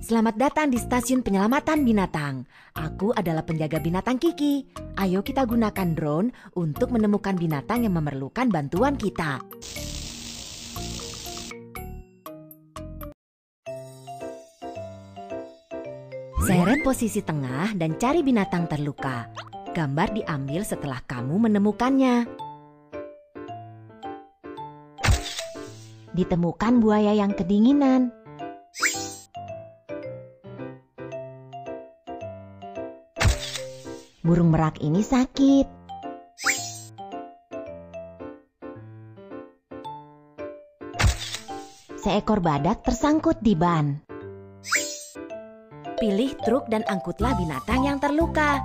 Selamat datang di stasiun penyelamatan binatang. Aku adalah penjaga binatang Kiki. Ayo kita gunakan drone untuk menemukan binatang yang memerlukan bantuan kita. Seret posisi tengah dan cari binatang terluka. Gambar diambil setelah kamu menemukannya. Ditemukan buaya yang kedinginan. Burung merak ini sakit. Seekor badak tersangkut di ban. Pilih truk dan angkutlah binatang yang terluka.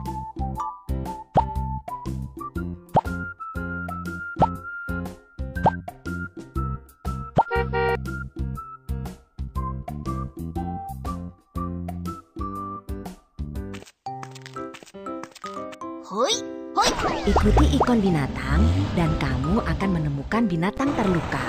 Hoi, hoi. Ikuti ikon binatang dan kamu akan menemukan binatang terluka.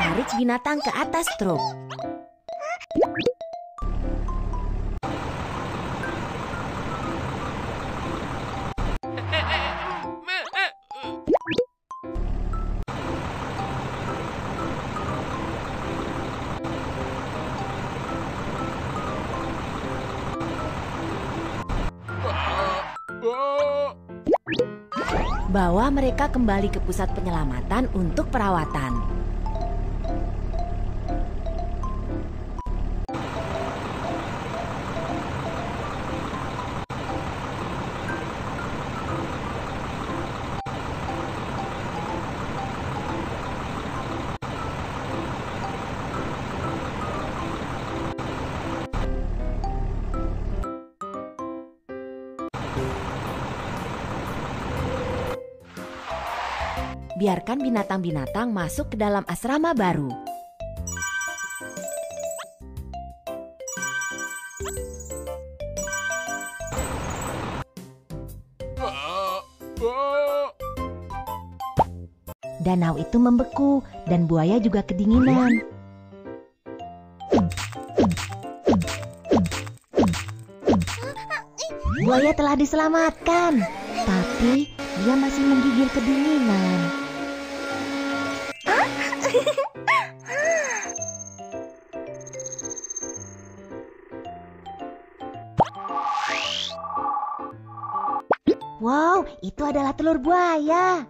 Tarik binatang ke atas truk. Bawa mereka kembali ke pusat penyelamatan untuk perawatan. Biarkan binatang-binatang masuk ke dalam asrama baru. Danau itu membeku dan buaya juga kedinginan. Buaya telah diselamatkan, tapi dia masih menggigil kedinginan. Wow, itu adalah telur buaya.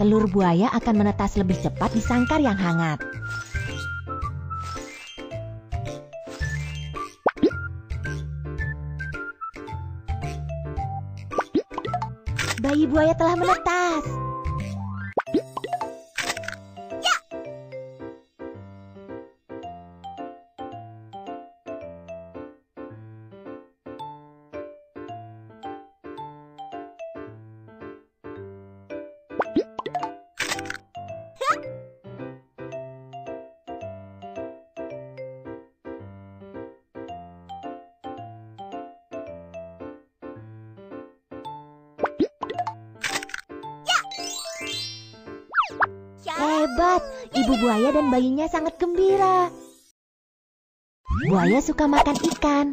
Telur buaya akan menetas lebih cepat di sangkar yang hangat. Bayi buaya telah menetas. Hebat, ibu buaya dan bayinya sangat gembira. Buaya suka makan ikan.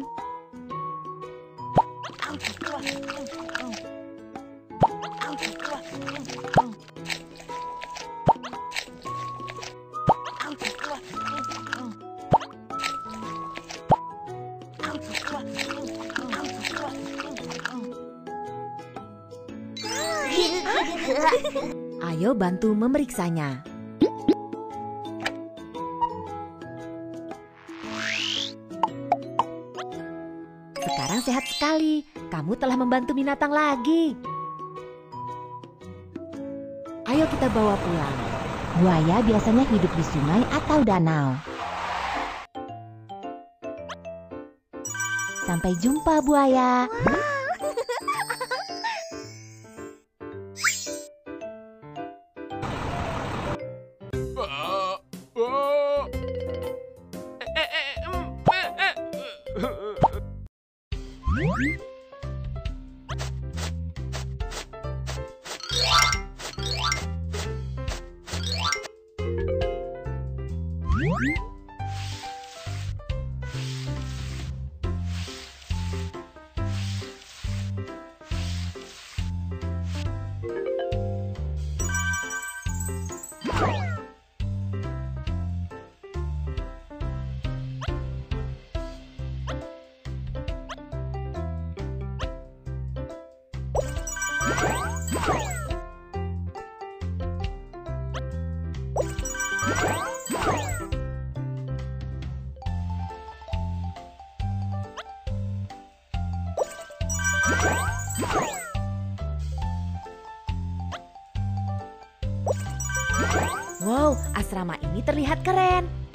Ayo bantu memeriksanya. Sekarang sehat sekali. Kamu telah membantu binatang lagi. Ayo kita bawa pulang. Buaya biasanya hidup di sungai atau danau. Sampai jumpa buaya. Ah, you Wow, asrama ini terlihat keren.